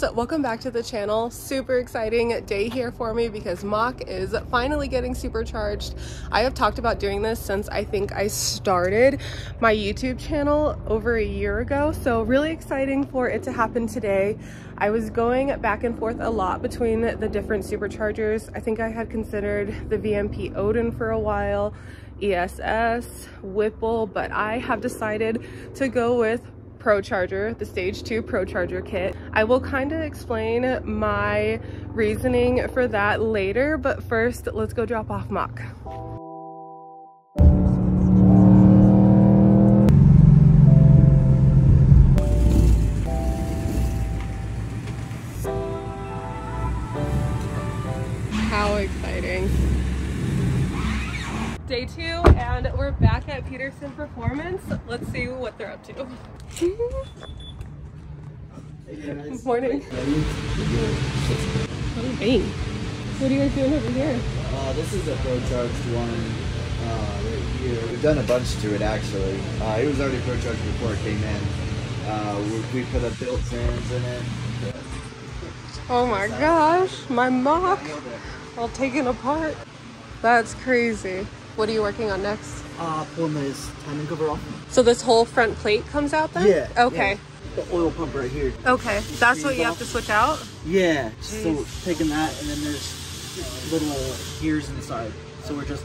welcome back to the channel. Super exciting day here for me because Mach is finally getting supercharged. I have talked about doing this since I think I started my YouTube channel over a year ago. So really exciting for it to happen today. I was going back and forth a lot between the different superchargers. I think I had considered the VMP Odin for a while, ESS, Whipple, but I have decided to go with Pro Charger, the Stage 2 Pro Charger kit. I will kind of explain my reasoning for that later, but first let's go drop off Mach. Day two and we're back at Peterson Performance. Let's see what they're up to. Hey Morning. Hey. What are you guys doing over here? Uh, this is a Pro Charged one uh, right here. We've done a bunch to it actually. Uh, it was already Pro Charged before it came in. Uh, we, we put a built-ins in it. Oh my gosh, my Mach all taken apart. That's crazy. What are you working on next? Uh, pulling this timing cover off. So this whole front plate comes out then? Yeah. Okay. Yeah. The oil pump right here. Okay, that's what you have to switch out? Yeah, Jeez. so taking that and then there's little gears inside. So we're just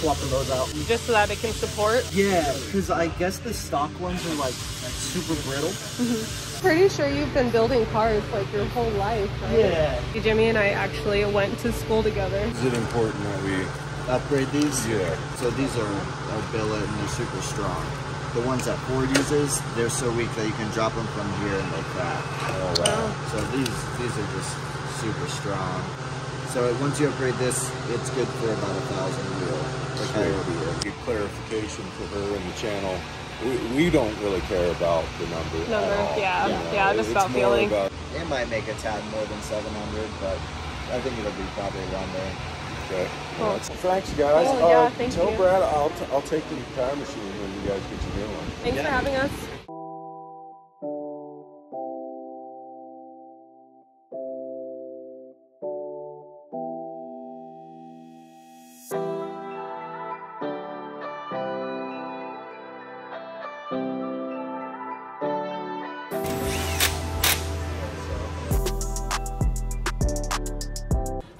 swapping those out. Just so that it can support? Yeah, because I guess the stock ones are like super brittle. Mm -hmm. Pretty sure you've been building cars like your whole life, right? Yeah. Jimmy and I actually went to school together. Is it important that we upgrade these? Yeah. So these are, are billet and they're super strong. The ones that Ford uses, they're so weak that you can drop them from here and they'll crack. Oh wow. Oh. So these these are just super strong. So once you upgrade this, it's good for about a thousand wheel. Like Get clarification for her in the channel. We, we don't really care about the number. Number, yeah, yeah, yeah, just about feeling. About it might make a tad more than 700, but I think it'll be probably around there. Okay. Well, thanks, guys. Oh, yeah, uh, thank tell you. Brad I'll, t I'll take the time machine when you guys get your new one. Thanks yeah. for having us.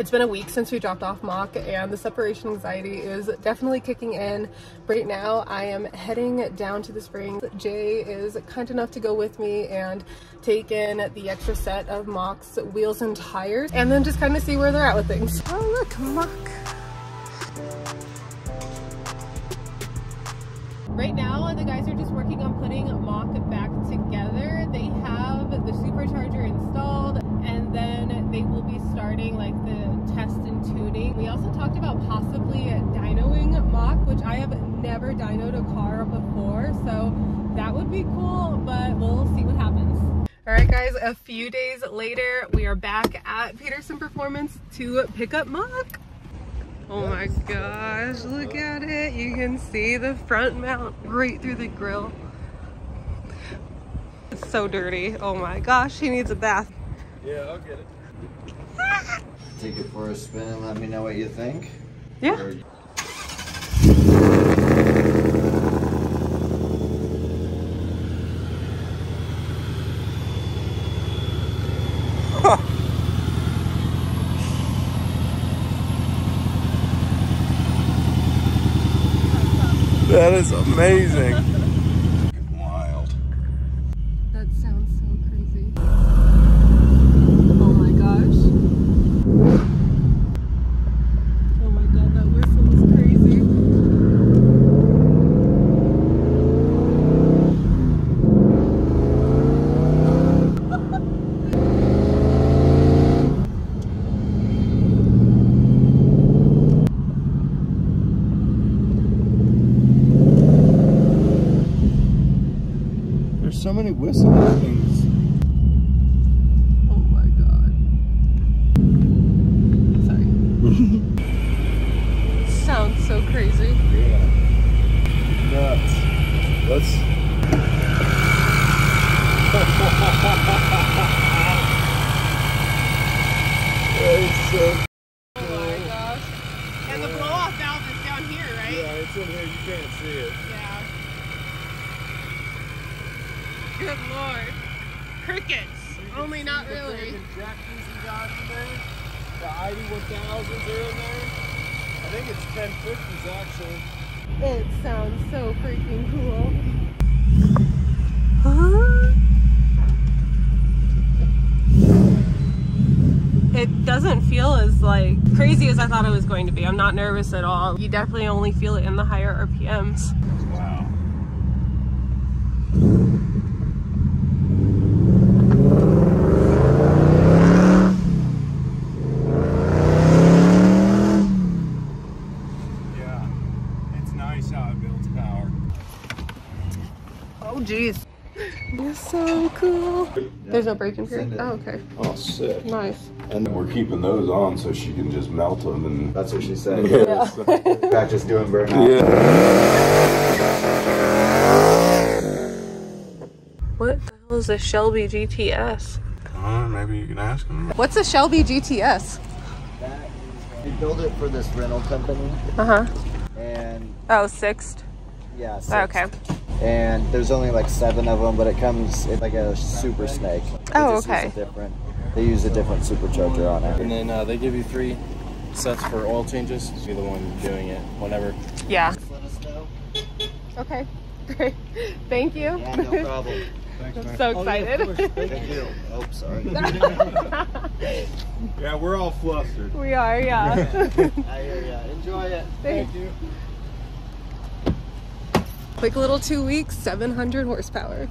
It's been a week since we dropped off Mach and the separation anxiety is definitely kicking in. Right now I am heading down to the springs. Jay is kind enough to go with me and take in the extra set of Mach's wheels and tires and then just kind of see where they're at with things. Oh look, Mach. Right now the guys are just working on putting Mach back together. They have the supercharger installed and then they will be starting like the test and tuning. We also talked about possibly dynoing Mach, which I have never dynoed a car before, so that would be cool, but we'll see what happens. All right, guys, a few days later, we are back at Peterson Performance to pick up Mach. Oh my gosh, look at it. You can see the front mount right through the grill. It's so dirty. Oh my gosh, he needs a bath. Yeah, I'll get it. Take it for a spin and let me know what you think. Yeah. Or that is amazing. so many whistle things. Oh my god. Sorry. Sounds so crazy. Yeah. Nuts. Let's so Oh my gosh. And the blow off valve is down here, right? yeah, it's in here. You can't see it. Yeah. Good lord. Crickets. Only not really. Injectors we got in there. The ID 1000s are in there. I think it's 1050s actually. It sounds so freaking cool. It doesn't feel as like crazy as I thought it was going to be. I'm not nervous at all. You definitely only feel it in the higher RPMs. Wow. Yeah, it's nice how it builds power. Oh geez. It's so cool. There's no braking period. Oh, okay. Oh, sick. Nice. And we're keeping those on so she can just melt them and. That's what she said. Yeah. Back just doing burnout. What the hell is a Shelby GTS? Come on, maybe you can ask them. What's a Shelby GTS? That is, we build it for this rental company, Uh-huh. and Oh, sixth. yeah. six. Okay. And there's only like seven of them, but it comes it's like a super snake. They Oh, use okay. a different. They use a different supercharger on it. And then uh, they give you three sets for oil changes. Be the one doing it whenever. Yeah. Let us know. Okay. Great. Thank you. Yeah, no problem. I'm so excited. Thank you. Oh, sorry. Yeah, we're all flustered. we are, yeah. I hear ya. Enjoy it. Thank you. Quick little two weeks, 700 horsepower.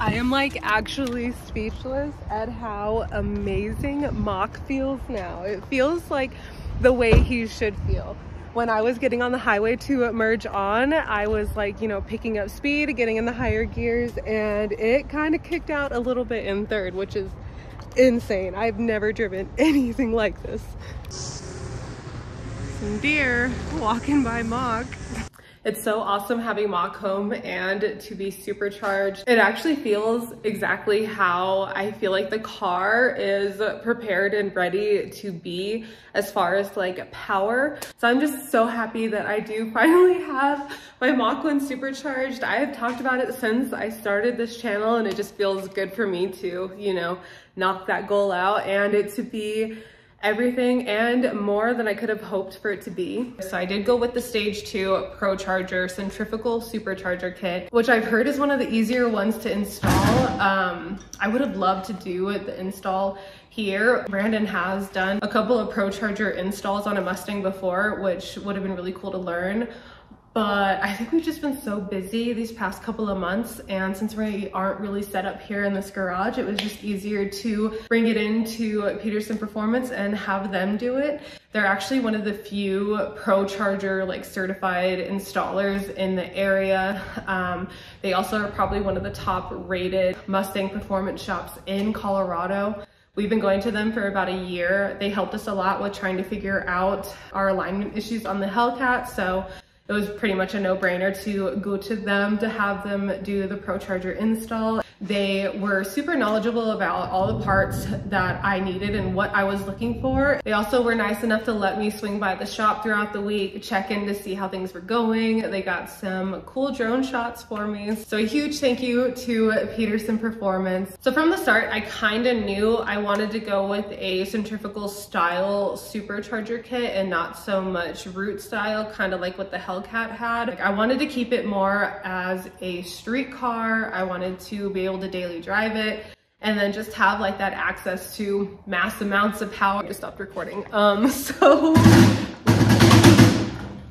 I am like actually speechless at how amazing Mach feels now. It feels like the way he should feel. When I was getting on the highway to merge on, I was like, you know, picking up speed, getting in the higher gears, and it kind of kicked out a little bit in third, which is insane. I've never driven anything like this. Some deer walking by Mach. It's so awesome having Mach home and to be supercharged. It actually feels exactly how I feel like the car is prepared and ready to be as far as like power. So I'm just so happy that I do finally have my Mach 1 supercharged. I have talked about it since I started this channel and it just feels good for me to, you know, knock that goal out and it to be everything and more than I could have hoped for it to be. So I did go with the Stage 2 Pro Charger Centrifugal Supercharger Kit, which I've heard is one of the easier ones to install. Um, I would have loved to do the install here. Brandon has done a couple of Pro Charger installs on a Mustang before, which would have been really cool to learn but I think we've just been so busy these past couple of months and since we aren't really set up here in this garage, it was just easier to bring it into Peterson Performance and have them do it. They're actually one of the few Pro Charger like certified installers in the area. Um, they also are probably one of the top rated Mustang performance shops in Colorado. We've been going to them for about a year. They helped us a lot with trying to figure out our alignment issues on the Hellcat. So it was pretty much a no-brainer to go to them to have them do the Pro Charger install. They were super knowledgeable about all the parts that I needed and what I was looking for. They also were nice enough to let me swing by the shop throughout the week, check in to see how things were going. They got some cool drone shots for me. So a huge thank you to Peterson Performance. So from the start, I kind of knew I wanted to go with a centrifugal style supercharger kit and not so much root style, kind of like what the Hellcat had. Like I wanted to keep it more as a street car. I wanted to be able to daily drive it and then just have like that access to mass amounts of power. I just stopped recording. Um, so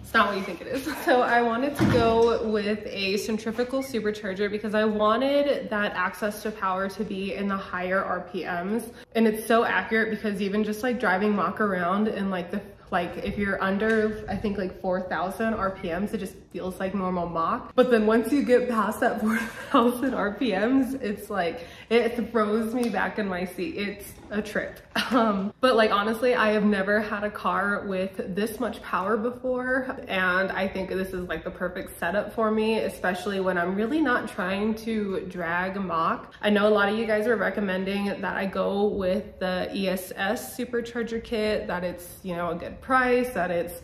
it's not what you think it is. So I wanted to go with a centrifugal supercharger because I wanted that access to power to be in the higher RPMs. And it's so accurate because even just like driving Mach around in like the Like if you're under, I think like 4,000 RPMs, it just feels like normal Mach. But then once you get past that 4,000 RPMs, it's like, it throws me back in my seat. It's a trip. Um, but like honestly, I have never had a car with this much power before. And I think this is like the perfect setup for me, especially when I'm really not trying to drag Mach. I know a lot of you guys are recommending that I go with the ESS supercharger kit, that it's, you know, a good price, that it's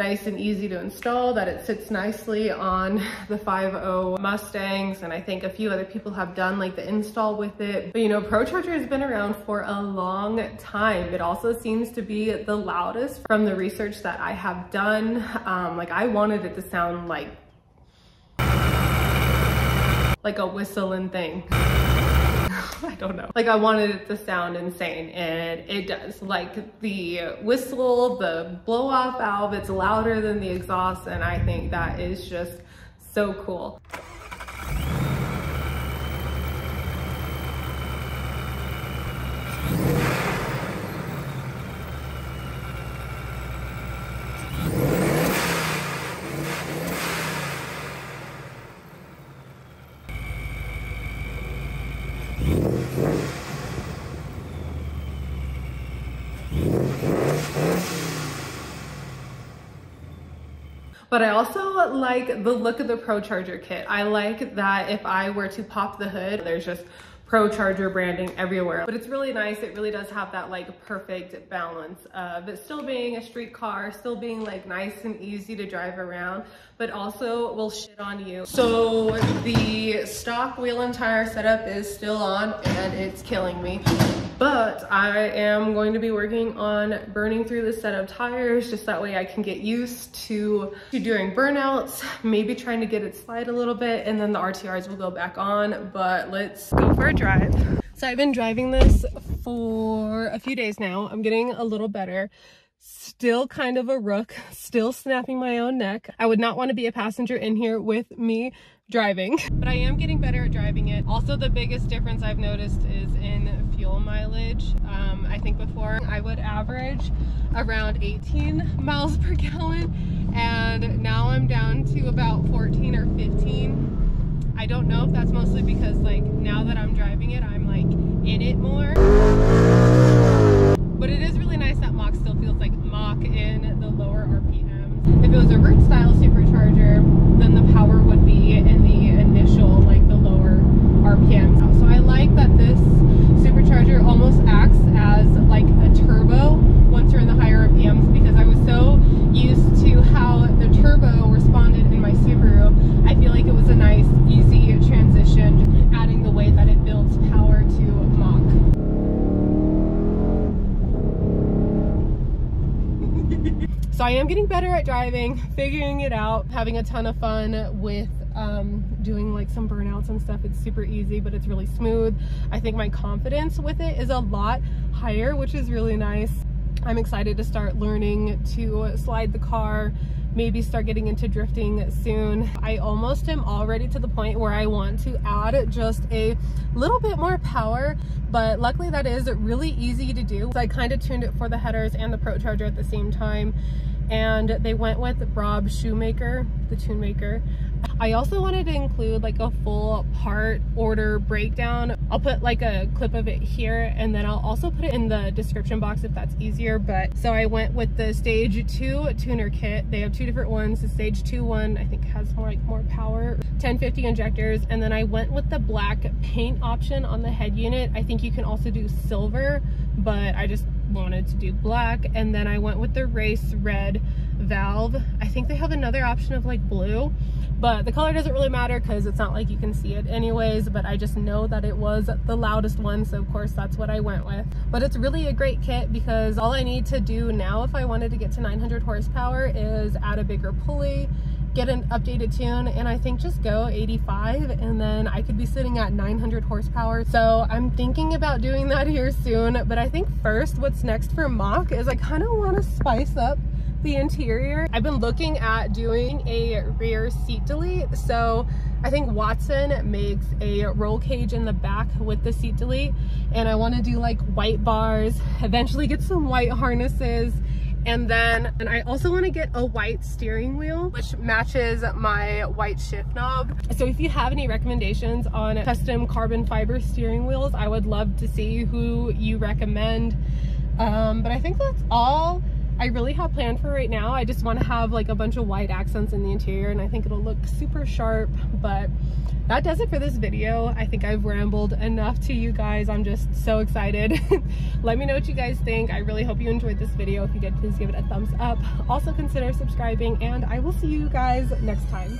nice and easy to install, that it sits nicely on the 5.0 Mustangs. And I think a few other people have done like the install with it. But you know, ProCharger has been around for a long time. It also seems to be the loudest from the research that I have done. Um, like I wanted it to sound like like a whistling thing. I don't know. Like I wanted it to sound insane and it does. Like the whistle, the blow off valve, it's louder than the exhaust and I think that is just so cool. But I also like the look of the Pro Charger kit. I like that if I were to pop the hood, there's just ProCharger branding everywhere. But it's really nice. It really does have that like perfect balance of it still being a street car, still being like nice and easy to drive around, but also will shit on you. So the stock wheel and tire setup is still on and it's killing me but I am going to be working on burning through the set of tires just that way I can get used to, to doing burnouts, maybe trying to get it slide a little bit and then the RTRs will go back on, but let's go for a drive. So I've been driving this for a few days now. I'm getting a little better still kind of a rook, still snapping my own neck. I would not want to be a passenger in here with me driving, but I am getting better at driving it. Also, the biggest difference I've noticed is in fuel mileage. Um, I think before I would average around 18 miles per gallon, and now I'm down to about 14 or 15. I don't know if that's mostly because like now that I'm driving it, I'm like in it more. But it is really nice that Mach still feels like Mach in the lower RPMs. If it was a root style supercharger, then the power would be in the initial, like the lower RPMs. So I like that this supercharger almost acts as like a turbo once you're in the higher RPMs because I was so used to how the turbo responded in my Subaru. I feel like it was a nice, easy transition, adding the way that it builds power to Mach. So I am getting better at driving, figuring it out, having a ton of fun with um, doing like some burnouts and stuff. It's super easy, but it's really smooth. I think my confidence with it is a lot higher, which is really nice. I'm excited to start learning to slide the car, maybe start getting into drifting soon. I almost am already to the point where I want to add just a little bit more power, but luckily that is really easy to do. So I kind of tuned it for the headers and the ProCharger at the same time and they went with Rob Shoemaker, the tune maker. I also wanted to include like a full part order breakdown. I'll put like a clip of it here and then I'll also put it in the description box if that's easier. But so I went with the stage two tuner kit. They have two different ones. The stage two one I think has more like more power, 1050 injectors. And then I went with the black paint option on the head unit. I think you can also do silver, but I just wanted to do black and then I went with the race red valve. I think they have another option of like blue but the color doesn't really matter because it's not like you can see it anyways but I just know that it was the loudest one so of course that's what I went with. But it's really a great kit because all I need to do now if I wanted to get to 900 horsepower is add a bigger pulley get an updated tune and I think just go 85 and then I could be sitting at 900 horsepower. So I'm thinking about doing that here soon. But I think first what's next for Mach is I kind of want to spice up the interior. I've been looking at doing a rear seat delete. So I think Watson makes a roll cage in the back with the seat delete. And I want to do like white bars, eventually get some white harnesses And then, and I also want to get a white steering wheel, which matches my white shift knob. So if you have any recommendations on custom carbon fiber steering wheels, I would love to see who you recommend. Um, but I think that's all I really have planned for right now. I just want to have like a bunch of white accents in the interior and I think it'll look super sharp, but that does it for this video. I think I've rambled enough to you guys. I'm just so excited. Let me know what you guys think. I really hope you enjoyed this video. If you did, please give it a thumbs up. Also consider subscribing and I will see you guys next time.